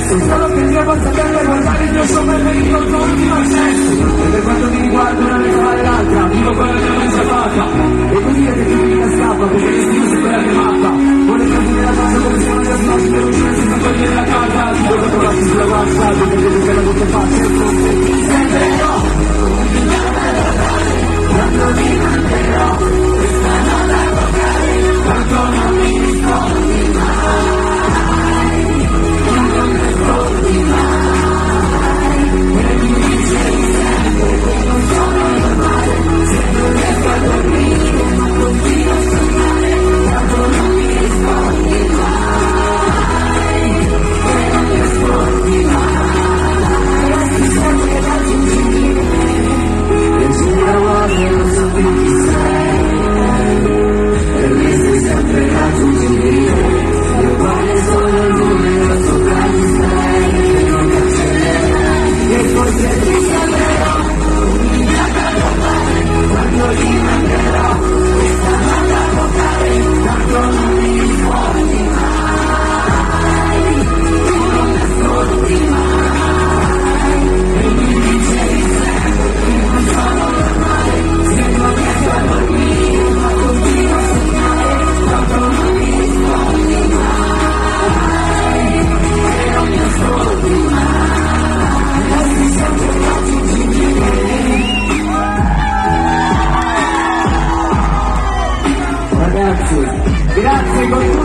successo Solo che Dio possa sempre guardare il mio sopravvento mi riguarda Grazie con tutti.